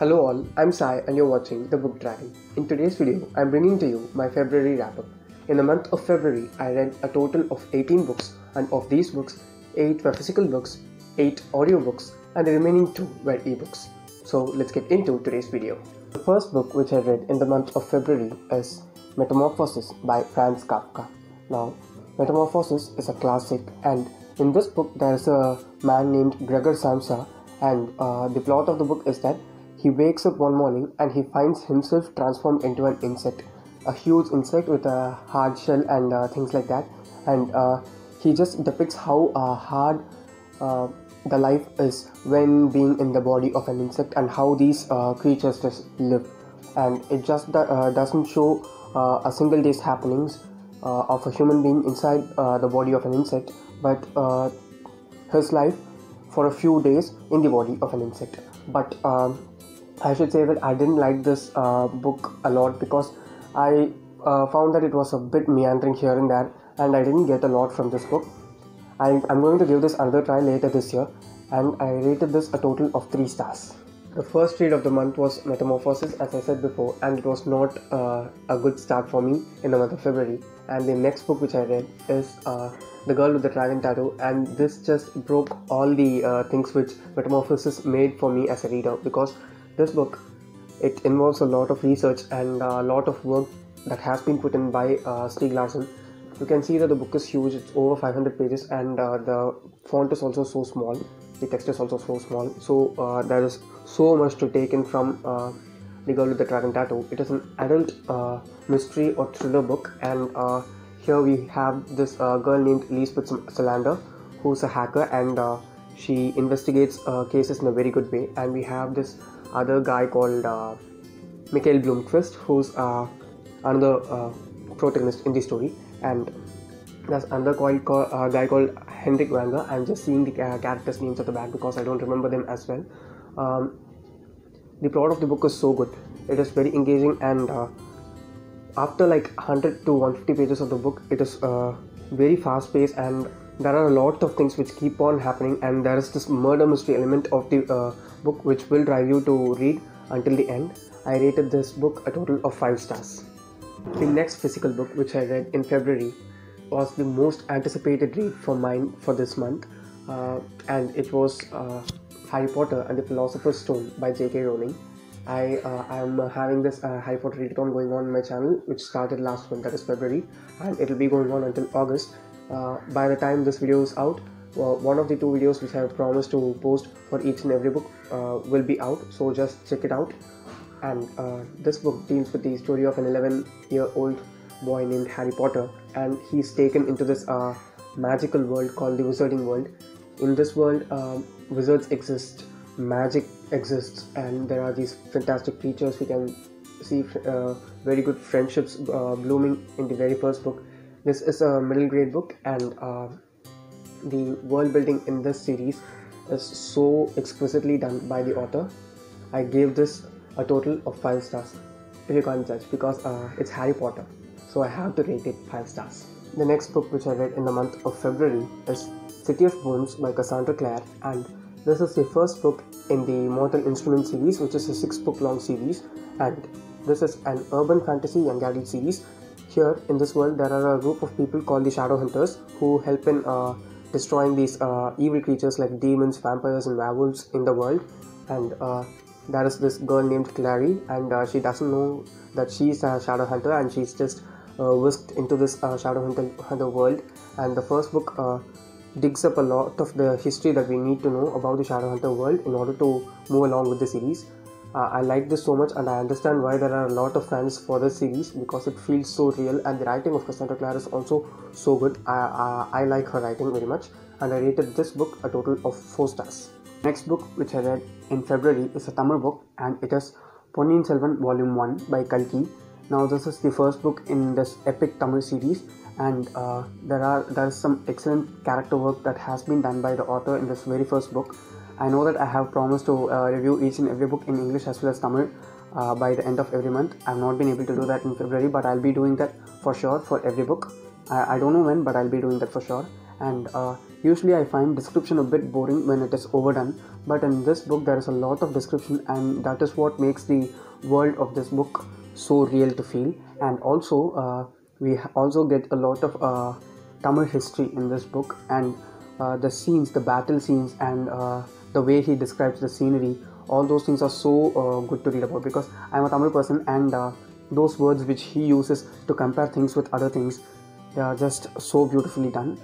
Hello all, I'm Sai and you're watching The Book Dragon. In today's video, I'm bringing to you my February wrap-up. In the month of February, I read a total of 18 books and of these books, 8 were physical books, 8 audiobooks and the remaining 2 were ebooks. So let's get into today's video. The first book which I read in the month of February is Metamorphosis by Franz Kafka. Now, Metamorphosis is a classic and in this book there is a man named Gregor Samsa and uh, the plot of the book is that he wakes up one morning and he finds himself transformed into an insect, a huge insect with a hard shell and uh, things like that. And uh, he just depicts how uh, hard uh, the life is when being in the body of an insect and how these uh, creatures just live. And it just uh, doesn't show a single day's happenings of a human being inside the body of an insect, but his life for a few days in the body of an insect. But um, I should say that I didn't like this uh, book a lot because I uh, found that it was a bit meandering here and there, and I didn't get a lot from this book. I, am going to give this another try later this year, and I rated this a total of 3 stars. The first read of the month was Metamorphosis, as I said before, and it was not uh, a good start for me in the month of February. And the next book which I read is uh, The Girl with the Dragon Tattoo, and this just broke all the uh, things which Metamorphosis made for me as a reader because this book it involves a lot of research and a lot of work that has been put in by uh, Stieg Larsson. You can see that the book is huge, it's over 500 pages, and uh, the font is also so small, the text is also so small. So, uh, there is so much to take in from uh, The Girl with the Dragon Tattoo. It is an adult uh, mystery or thriller book, and uh, here we have this girl named Lisbeth Salander who's a hacker and she investigates cases in a very good way. And we have this other guy called uh, Mikael Blomkvist, who's uh, another uh, protagonist in the story, and there's another called, uh, guy called Henrik Vanger. I'm just seeing the characters' names at the back because I don't remember them as well. Um, the plot of the book is so good; it is very engaging, and uh, after like 100 to 150 pages of the book, it is uh, very fast-paced and there are a lot of things which keep on happening and there is this murder mystery element of the uh, book which will drive you to read until the end. I rated this book a total of 5 stars. The next physical book which i read in february was the most anticipated read for mine for this month uh, and it was uh, harry potter and the philosopher's stone by j.k rowling. I uh, am having this uh, harry potter readathon going on, on my channel which started last month that is february and it will be going on until august. Uh, by the time this video is out one of the two videos which I have promised to post for each and every book uh, will be out. So just check it out. And uh, this book deals with the story of an 11 year old boy named Harry Potter. And he's taken into this uh, magical world called the wizarding world. In this world um, wizards exist magic exists and there are these fantastic creatures. We can see uh, very good friendships uh, blooming in the very first book. This is a middle grade book, and uh, the world building in this series is so exquisitely done by the author. I gave this a total of 5 stars if you can't judge because uh, it's Harry Potter, so I have to rate it 5 stars. The next book which I read in the month of February is City of Bones by Cassandra Clare, and this is the first book in the Mortal Instrument series, which is a six book long series, and this is an urban fantasy young adult series here in this world, there are a group of people called the Shadow Hunters who help in uh, destroying these uh, evil creatures like demons, vampires, and werewolves in the world. And uh, there is this girl named Clary, and uh, she doesn't know that she's a Shadow Hunter, and she's just uh, whisked into this uh, Shadow Hunter, Hunter world. And the first book digs up a lot of the history that we need to know about the Shadowhunter world in order to move along with the series. Uh, I like this so much and I understand why there are a lot of fans for this series because it feels so real and the writing of Cassandra Clare is also so good. I, I, I like her writing very much and I rated this book a total of 4 stars. Next book which I read in February is a Tamil book and it is Ponniyin Selvan Volume 1 by Kalki. Now this is the first book in this epic Tamil series and uh, there are there is some excellent character work that has been done by the author in this very first book I know that I have promised to uh, review each and every book in English as well as Tamil uh, by the end of every month. I've not been able to do that in February, but I'll be doing that for sure for every book. I, I don't know when, but I'll be doing that for sure. And uh, Usually, I find description a bit boring when it is overdone, but in this book, there is a lot of description, and that is what makes the world of this book so real to feel. And also, uh, we also get a lot of uh, Tamil history in this book, and uh, the scenes, the battle scenes, and the way he describes the scenery. All those things are so uh, good to read about because I'm a Tamil person, and uh, those words which he uses to compare things with other things, they are just so beautifully done.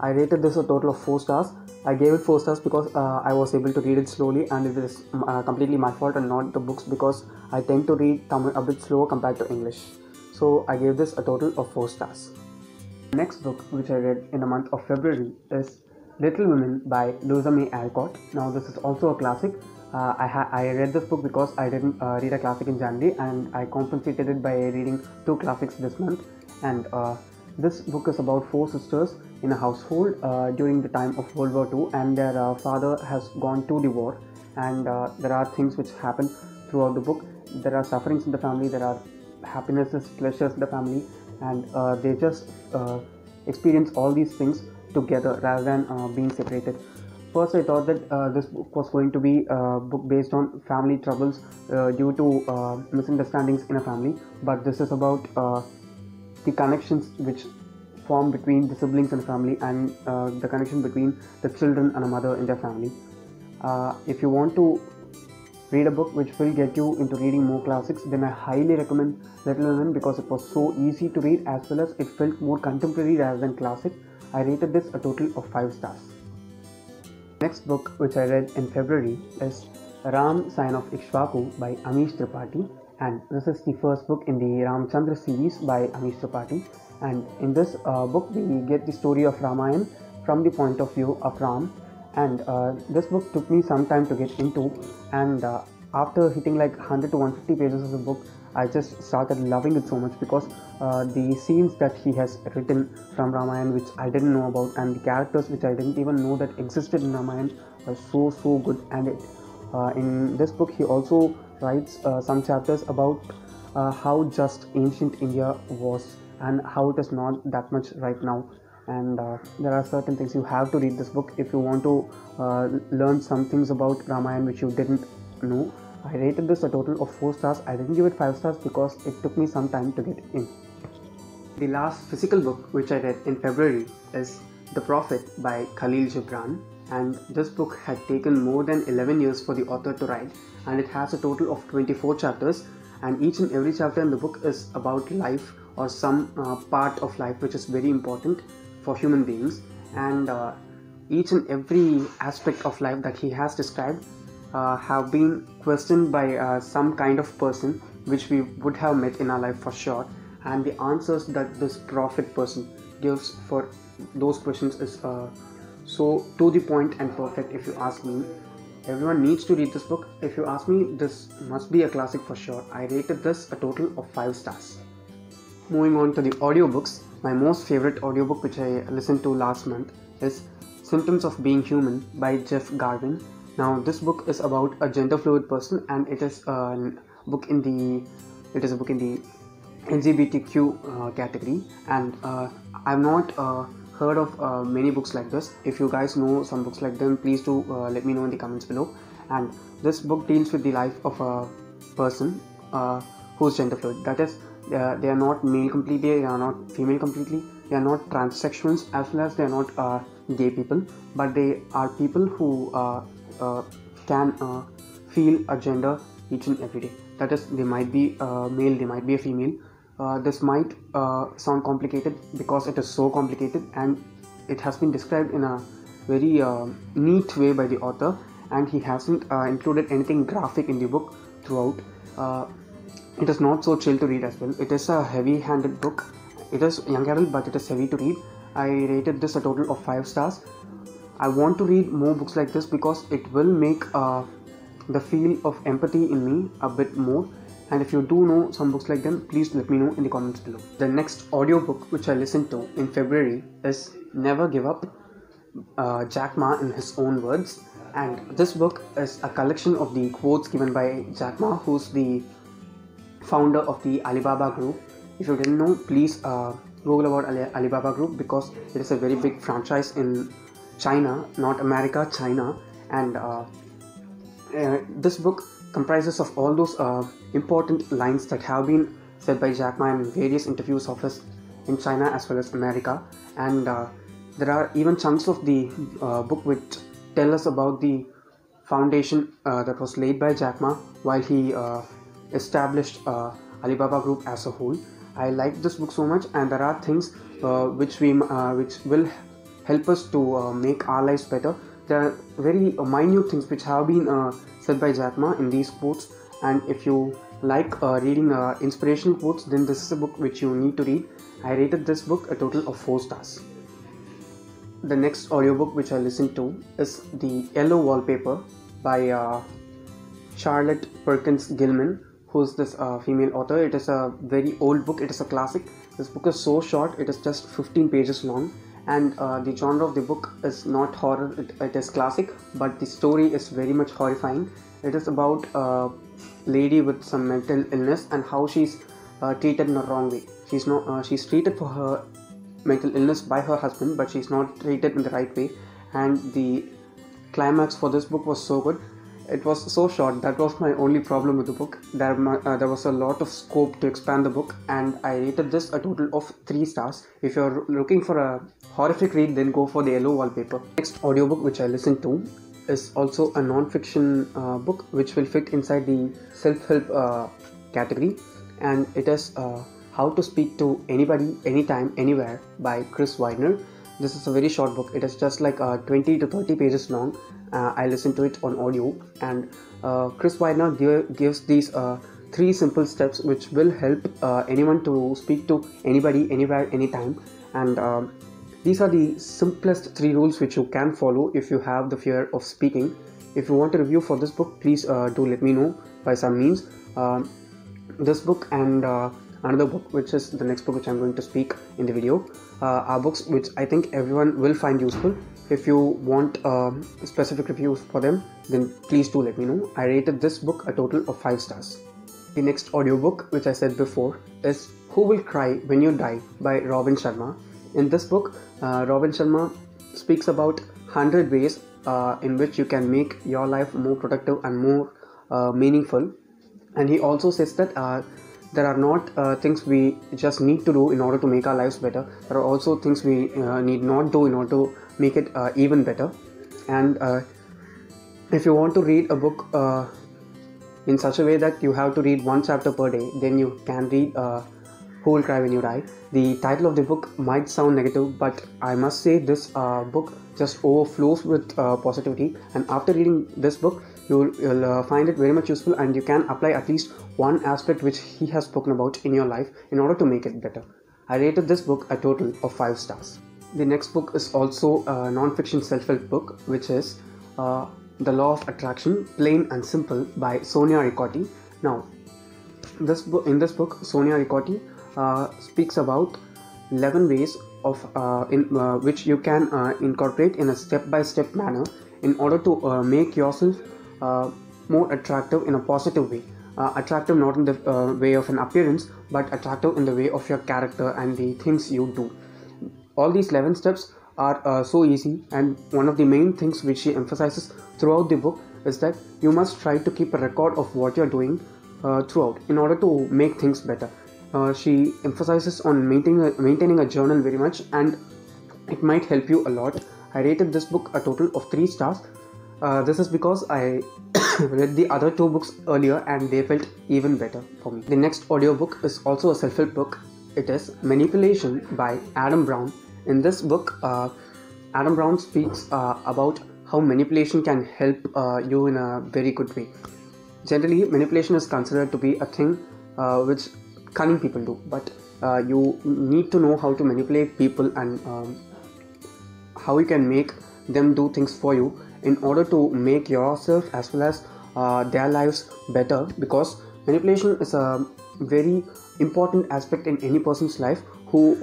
I rated this a total of 4 stars. I gave it 4 stars because uh, I was able to read it slowly and it is uh, completely my fault and not the books because I tend to read Tamil a bit slower compared to English. So I gave this a total of 4 stars. Next book which I read in the month of February is Little Women by Louisa May Alcott. Now this is also a classic. Uh, I, ha- I read this book because I didn't uh, read a classic in January and I compensated it by reading two classics this month. And uh, this book is about four sisters in a household uh, during the time of World War II, and their uh, father has gone to the war. And uh, there are things which happen throughout the book. There are sufferings in the family, there are happinesses, pleasures in the family, and they just experience all these things together rather than uh, being separated. First, I thought that this book was going to be a book based on family troubles due to misunderstandings in a family, but this is about the connections which form between the siblings and family and uh, the connection between the children and a mother in their family. Uh, if you want to read a book which will get you into reading more classics, then I highly recommend Little Women because it was so easy to read as well as it felt more contemporary rather than classic. I rated this a total of 5 stars. Next book which I read in February is Ram Scion of Ikshvaku by Amish Tripathi and this is the first book in the Ramchandra series by Amish Tripathi. And in this uh, book, we get the story of Ramayan from the point of view of Ram. And uh, this book took me some time to get into, and uh, after hitting like 100 to 150 pages of the book, I just started loving it so much because uh, the scenes that he has written from Ramayan, which I didn't know about, and the characters which I didn't even know that existed in Ramayan, are so so good. And it, uh, in this book, he also writes uh, some chapters about uh, how just ancient India was and how it is not that much right now. And uh, there are certain things you have to read this book if you want to uh, learn some things about Ramayana which you didn't know. I rated this a total of 4 stars. I didn't give it 5 stars because it took me some time to get in. The last physical book which I read in February is The Prophet by Khalil Gibran and this book had taken more than 11 years for the author to write and it has a total of 24 chapters and each and every chapter in the book is about life or some uh, part of life which is very important for human beings and uh, each and every aspect of life that he has described have been questioned by uh, some kind of person which we would have met in our life for sure and the answers that this prophet person gives for those questions is uh, so, to the point and perfect, if you ask me. Everyone needs to read this book. If you ask me, this must be a classic for sure. I rated this a total of 5 stars. Moving on to the audiobooks, my most favorite audiobook which I listened to last month is Symptoms of Being Human by Jeff Garvin. Now, this book is about a gender fluid person and it is a book in the it is a book in the LGBTQ uh, category and uh, I've not uh, heard of uh, many books like this. If you guys know some books like them, please do uh, let me know in the comments below. And this book deals with the life of a person uh, who's gender fluid. That is, they are not male completely, they are not female completely, they are not transsexuals as well as they are not gay people, but they are people who can feel a gender each and every day. That is, they might be a male, they might be a female. Uh, this might uh, sound complicated because it is so complicated and it has been described in a very uh, neat way by the author and he hasn't uh, included anything graphic in the book throughout. Uh, it is not so chill to read as well. It is a heavy handed book. It is young adult but it is heavy to read. I rated this a total of 5 stars i want to read more books like this because it will make uh, the feel of empathy in me a bit more. And if you do know some books like them please let me know in the comments below. The next audiobook which i listened to in february is never give up uh, jack ma in his own words. And this book is a collection of the quotes given by jack ma who's the founder of the alibaba group. If you didn't know please uh, google about alibaba group because it is a very big franchise in China, not America, China, and uh, uh, this book comprises of all those uh, important lines that have been said by Jack Ma in various interviews of his in China as well as America, and uh, there are even chunks of the uh, book which tell us about the foundation uh, that was laid by Jack Ma while he established Alibaba Group as a whole. I like this book so much, and there are things which we which will help us to uh, make our lives better. There are very uh, minute things which have been uh, said by Jack Ma in these quotes, and if you like uh, reading uh, inspirational quotes, then this is a book which you need to read. I rated this book a total of 4 stars. The next audiobook which I listened to is The Yellow Wallpaper by uh, Charlotte Perkins Gilman, who's this female author. It is a very old book, it is a classic. This book is so short, it is just 15 pages long and uh, the genre of the book is not horror it, it is classic but the story is very much horrifying. It is about a lady with some mental illness and how she's uh, treated in a wrong way. She's not uh, she's treated for her mental illness by her husband but she's not treated in the right way. And the climax for this book was so good it was so short. That was my only problem with the book. There, uh, there was a lot of scope to expand the book and i rated this a total of 3 stars. If you're looking for a horrific read then go for the yellow wallpaper. Next audiobook which i listened to is also a non-fiction uh, book which will fit inside the self-help uh, category. And it is uh, how to speak to anybody anytime anywhere by chris widener this is a very short book. It is just like uh, 20 to 30 pages long uh, I listened to it on audio, and uh, Chris Widener gives these uh, three simple steps which will help uh, anyone to speak to anybody, anywhere, anytime. And um, these are the simplest three rules which you can follow if you have the fear of speaking. If you want a review for this book, please uh, do let me know by some means. Um, this book and uh, another book, which is the next book which I'm going to speak in the video, are books which I think everyone will find useful if you want uh, specific reviews for them then please do let me know. I rated this book a total of 5 stars. The next audiobook which i said before is who will cry when you die by robin sharma. In this book uh, robin sharma speaks about 100 ways uh, in which you can make your life more productive and more uh, meaningful. And he also says that uh, there are not uh, things we just need to do in order to make our lives better. There are also things we uh, need not do in order to make it uh, even better. And uh, if you want to read a book uh, in such a way that you have to read one chapter per day then you can read uh, who will cry when you die. The title of the book might sound negative but i must say this book just overflows with positivity. And after reading this book you'll, you'll find it very much useful and you can apply at least one aspect which he has spoken about in your life in order to make it better. I rated this book a total of 5 stars. The next book is also a non-fiction self-help book which is uh, the law of attraction plain and simple by sonia ricotti. Now this book in this book sonia ricotti uh, speaks about 11 ways of uh, in uh, which you can uh, incorporate in a step-by-step manner in order to uh, make yourself more attractive in a positive way. Attractive not in the way of an appearance but attractive in the way of your character and the things you do. All these 11 steps are uh, so easy and one of the main things which she emphasizes throughout the book is that you must try to keep a record of what you're doing uh, throughout in order to make things better. Uh, she emphasizes on maintaining a, maintaining a journal very much and it might help you a lot. I rated this book a total of 3 stars uh, this is because i read the other two books earlier and they felt even better for me. The next audiobook is also a self-help book. It is manipulation by adam brown. In this book, uh, Adam Brown speaks uh, about how manipulation can help uh, you in a very good way. Generally, manipulation is considered to be a thing uh, which cunning people do, but uh, you need to know how to manipulate people and um, how you can make them do things for you in order to make yourself as well as uh, their lives better because manipulation is a very important aspect in any person's life who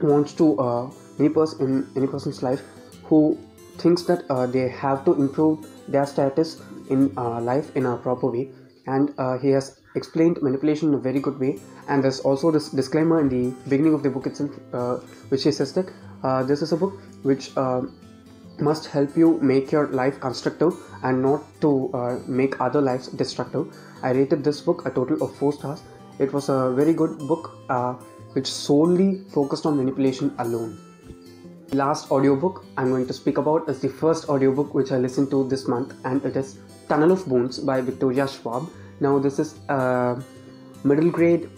wants to uh, any person in any person's life who thinks that uh, they have to improve their status in uh, life in a proper way. And uh, he has explained manipulation in a very good way. And there's also this disclaimer in the beginning of the book itself uh, which he says that uh, this is a book which must help you make your life constructive and not to uh, make other lives destructive. I rated this book a total of 4 stars. It was a very good book uh, which solely focused on manipulation alone. Last audiobook I'm going to speak about is the first audiobook which I listened to this month and it is Tunnel of Bones by Victoria Schwab. Now, this is a middle grade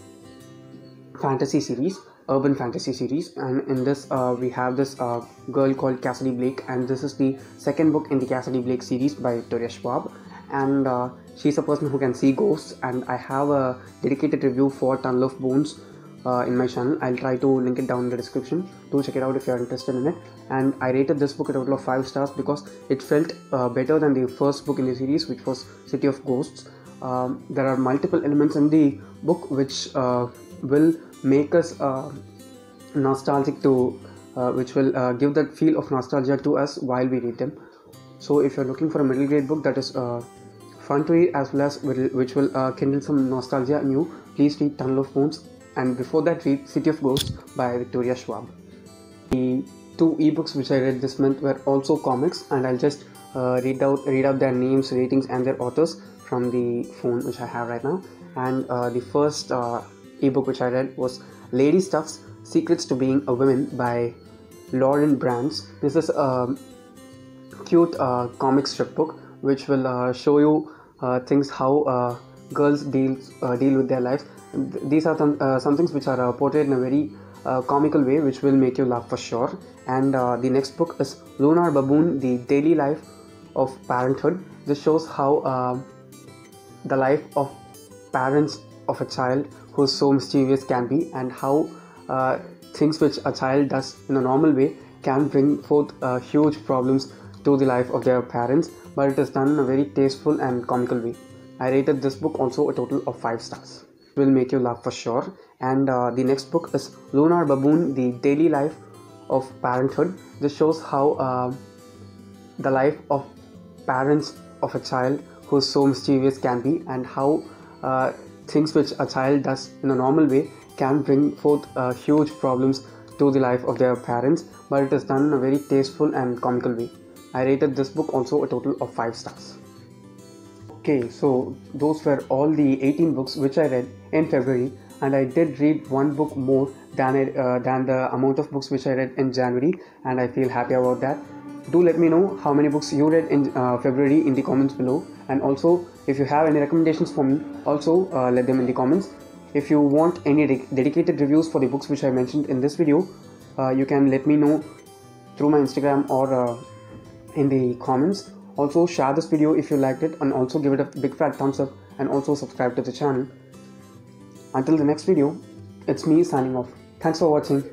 fantasy series urban fantasy series and in this uh, we have this uh, girl called cassidy blake and this is the second book in the cassidy blake series by victoria schwab. And uh, she's a person who can see ghosts and i have a dedicated review for tunnel of bones uh, in my channel. I'll try to link it down in the description. Do check it out if you're interested in it. And i rated this book a total of 5 stars because it felt uh, better than the first book in the series which was city of ghosts. Um, there are multiple elements in the book which uh, will make us uh, nostalgic to uh, which will uh, give that feel of nostalgia to us while we read them. So if you're looking for a middle grade book that is uh, fun to read as well as which will uh, kindle some nostalgia in you please read tunnel of bones and before that read city of ghosts by victoria schwab. The two ebooks which i read this month were also comics and i'll just uh, read out read out their names ratings and their authors from the phone which i have right now. And the first ebook which I read was Lady Stuff's Secrets to Being a Woman by Lauren Brands. This is a cute uh, comic strip book which will uh, show you uh, things how uh, girls deal uh, deal with their lives. These are some, uh, some things which are portrayed in a very comical way which will make you laugh for sure. And the next book is Lunar Baboon: The Daily Life of Parenthood. This shows how the life of parents of a child who's so mischievous can be and how uh, things which a child does in a normal way can bring forth uh, huge problems to the life of their parents but it is done in a very tasteful and comical way. I rated this book also a total of 5 stars. It will make you laugh for sure. And uh, the next book is lunar baboon the daily life of parenthood. This shows how uh, the life of parents of a child who's so mischievous can be and how uh, things which a child does in a normal way can bring forth uh, huge problems to the life of their parents, but it is done in a very tasteful and comical way. I rated this book also a total of 5 stars. Okay, so those were all the 18 books which I read in February, and I did read one book more than, uh, than the amount of books which I read in January, and I feel happy about that do let me know how many books you read in uh, February in the comments below and also if you have any recommendations for me also uh, let them in the comments. If you want any de- dedicated reviews for the books which I mentioned in this video uh, you can let me know through my Instagram or uh, in the comments. Also share this video if you liked it and also give it a big fat thumbs up and also subscribe to the channel. Until the next video it's me signing off. Thanks for watching